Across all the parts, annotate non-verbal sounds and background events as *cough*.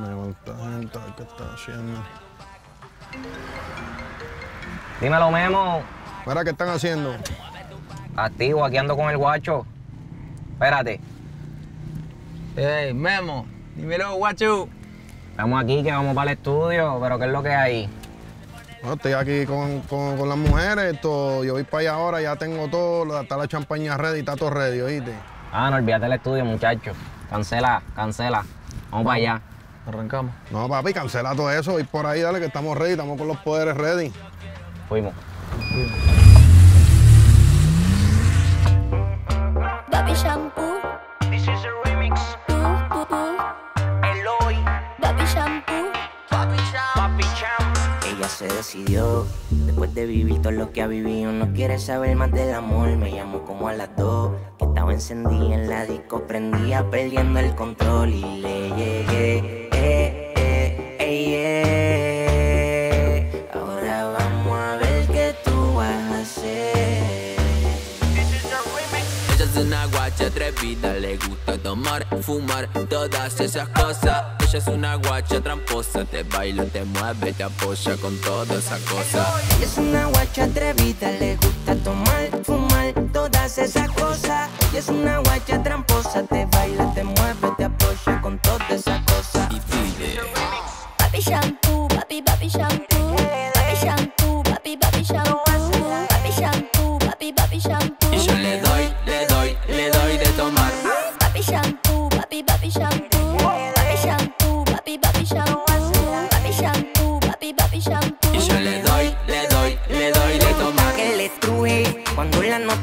Me gente que está haciendo. Dímelo, Memo. Mira, ¿qué están haciendo? Activo, aquí ando con el guacho. Espérate. Ey, Memo, dímelo, guacho. Estamos aquí que vamos para el estudio, pero ¿qué es lo que hay? Bueno, estoy aquí con, con- con las mujeres. Esto, yo voy para allá ahora, ya tengo todo. Está la champaña ready, está todo ready, ¿oíste? Ah, no olvídate el estudio, muchacho. Cancela, cancela. Vamos para allá. Arrancamos. No, papi, cancela todo eso. Voy por ahí, dale, que estamos ready, estamos con los poderes ready. Fuimos. Baby shampoo. This is a remix. Eloy, Baby shampoo. Papi Cham. Papi Cham. Ella se decidió, después de vivir todo lo que ha vivido, no quiere saber más del amor. Me llamó como a las dos, encendida en la disco, prendía perdiendo el control y le llegué. Eh, eh, eh. Ahora vamos a ver qué tú vas a hacer. Ella es una guacha atrevida, le gusta tomar, fumar, todas esas cosas. Ella es una guacha tramposa, te baila, te mueve, te apoya con toda esa cosa. Ella es una guacha atrevida, le gusta tomar, fumar, todas esas cosas. Ella es una guacha tramposa, te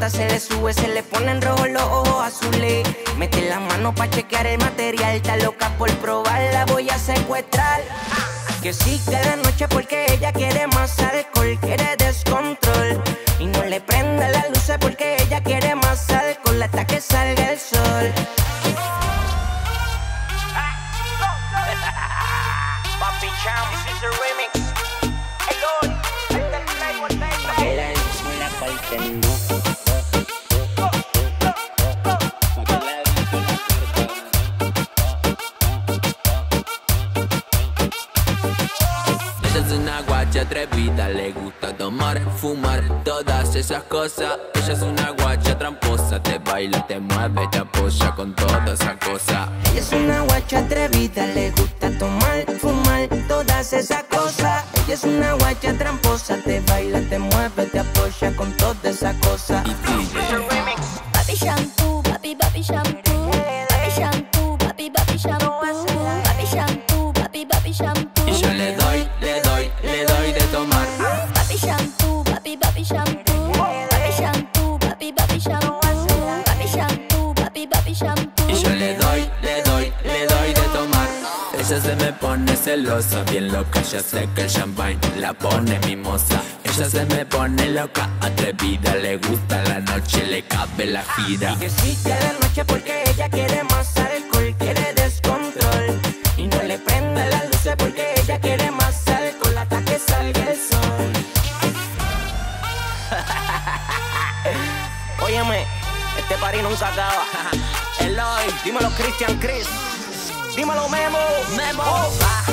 nota se le sube, se le ponen rojos los ojos azules. Mete la mano pa' chequear el material. Está loca por probar, la voy a secuestrar. Que sí que de noche porque ella quiere más alcohol, quiere descontrol. Y no le prende las luces porque ella quiere más alcohol hasta que salga el sol. Papi Cham. This is a remix. El el guacha atrevida, le gusta tomar, fumar, todas esas cosas. Ella es una guacha tramposa, te baila, te mueve, te apoya con toda esa cosa. Ella es una guacha atrevida, le gusta tomar, fumar, todas esas cosas. Ella es una guacha tramposa, te baila, te mueve, te apoya con todas esas cosas. Y pide, yo le doy, le doy, le doy de tomar. Ella se me pone celosa, bien loca, ya sé que el champagne la pone mimosa. Ella se me pone loca, atrevida, le gusta la noche, le cabe la gira. Que sí que de noche porque ella quiere más alcohol, quiere descontrol. Y no le prende las luces porque ella quiere más alcohol hasta que salga el sol. *laughs* Óyeme, este party nunca acaba. Eloy, dímelo Christian Chris. Dímelo Memo. Memo. Papi